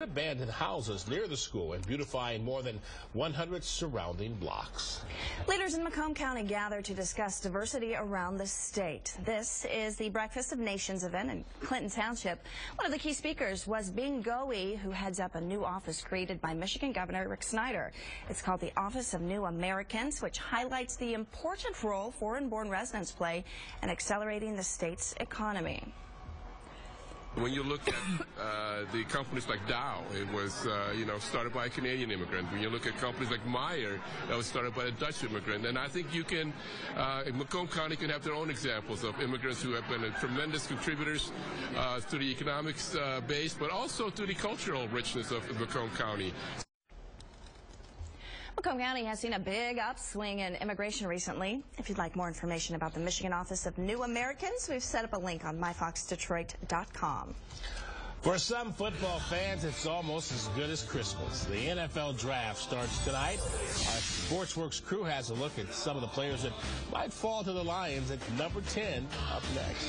abandoned houses near the school and beautifying more than 100 surrounding blocks. Leaders in Macomb County gather to discuss diversity around the state. This is the Breakfast of Nations event in Clinton Township. One of the key speakers was Bing Goei, who heads up a new office created by Michigan Governor Rick Snyder. It's called the Office of New Americans, which highlights the important role foreign-born residents play in accelerating the state's economy. When you look at uh, the companies like Dow, it was, uh, you know, started by a Canadian immigrant. When you look at companies like Meijer, that was started by a Dutch immigrant. And I think you can, uh, Macomb County can have their own examples of immigrants who have been tremendous contributors uh, to the economics uh, base, but also to the cultural richness of Macomb County. Macomb County has seen a big upswing in immigration recently. If you'd like more information about the Michigan Office of New Americans, we've set up a link on myfoxdetroit.com. For some football fans, it's almost as good as Christmas. The NFL draft starts tonight. Our Sportsworks crew has a look at some of the players that might fall to the Lions at number 10 up next.